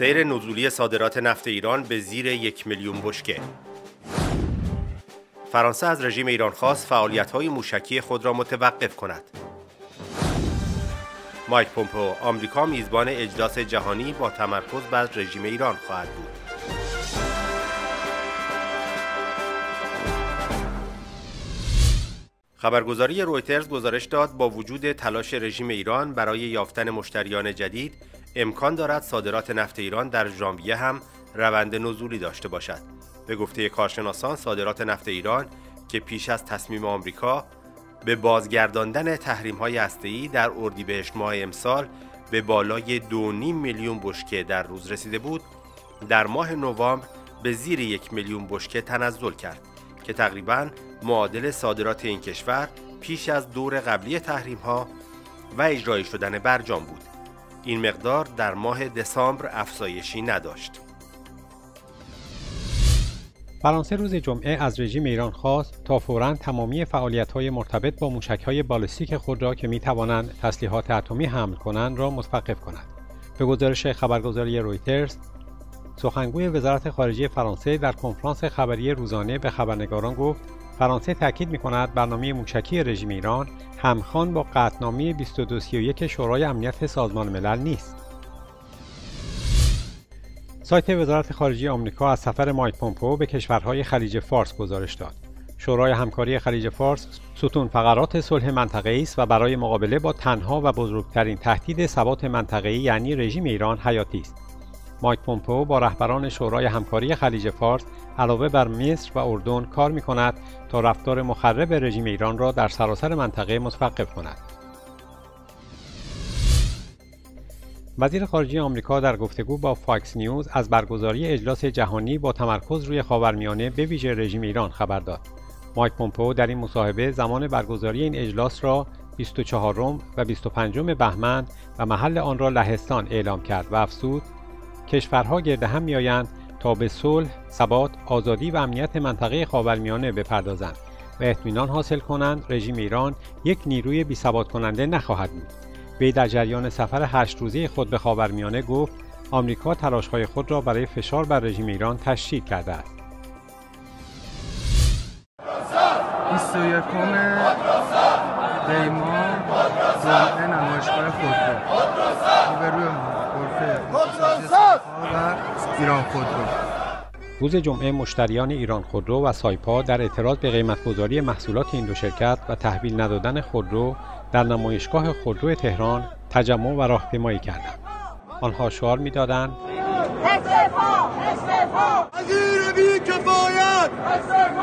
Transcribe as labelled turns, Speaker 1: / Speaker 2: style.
Speaker 1: سیر نزولی صادرات نفت ایران به زیر یک میلیون بشکه فرانسه از رژیم ایران خواست فعالیت‌های موشکی خود را متوقف کند. مایک پومپو آمریکا میزبان اجلاس جهانی با تمرکز بر رژیم ایران خواهد بود. خبرگزاری رویترز گزارش داد با وجود تلاش رژیم ایران برای یافتن مشتریان جدید امکان دارد صادرات نفت ایران در ژانویه هم روند نزولی داشته باشد. به گفته کارشناسان صادرات نفت ایران که پیش از تصمیم آمریکا به بازگرداندن تحریم های در اردیبهشت ماه امسال به بالای 2.5 میلیون بشکه در روز رسیده بود در ماه نوامبر به زیر یک میلیون بشکه تنزل کرد که تقریبا معادل صادرات این کشور پیش از دور قبلی تحریم ها و اجرایی شدن برجام بود این مقدار در ماه دسامبر افزایشی نداشت
Speaker 2: فرانسه روز جمعه از رژیم ایران خواست تا فورا تمامی های مرتبط با های بالستیک خود را که می توانند تسلیحات اتمی حمل کنند را متوقف کند. به گزارش خبرگزاری رویترز، سخنگوی وزارت خارجه فرانسه در کنفرانس خبری روزانه به خبرنگاران گفت فرانسه تاکید می کند برنامه موشکی رژیم ایران همخوان با قطعنامه 2231 شورای امنیت سازمان ملل نیست. سایت وزارت خارجه آمریکا از سفر مایک پومپو به کشورهای خلیج فارس گزارش داد. شورای همکاری خلیج فارس ستون فقرات صلح منطقه‌ای است و برای مقابله با تنها و بزرگترین تهدید ثبات منطقه‌ای یعنی رژیم ایران حیاتی است. مایک پومپو با رهبران شورای همکاری خلیج فارس علاوه بر مصر و اردن کار می کند تا رفتار مخرب رژیم ایران را در سراسر منطقه متوقف کند. وزیر خارجه آمریکا در گفتگو با فاکس نیوز از برگزاری اجلاس جهانی با تمرکز روی خاورمیانه به ویژه رژیم ایران خبر داد. مایک پومپو در این مصاحبه زمان برگزاری این اجلاس را 24 و 25 بهمن و محل آن را لهستان اعلام کرد و افزود کشورها گرد هم میآیند تا به صلح، ثبات، آزادی و امنیت منطقه خاورمیانه بپردازند و اطمینان حاصل کنند رژیم ایران یک نیروی بی کننده نخواهد بود. وی در جریان سفر هشت روزه خود به خاورمیانه گفت آمریکا تلاشهای خود را برای فشار بر رژیم ایران تشدید کرده است.
Speaker 3: 21 دیما جمعه نمایشگاه خودرو روبروی و ایران خودرو.
Speaker 2: روز جمعه مشتریان ایران خودرو و سایپا در اعتراض به قیمتگذاری محصولات این دو شرکت و تحویل ندادن خودرو در نمایشگاه خودرو تهران تجمع و راهپیمایی کردند. آنها شعار می‌دادند استعفا استعفا.
Speaker 4: بی کفایت. استعفا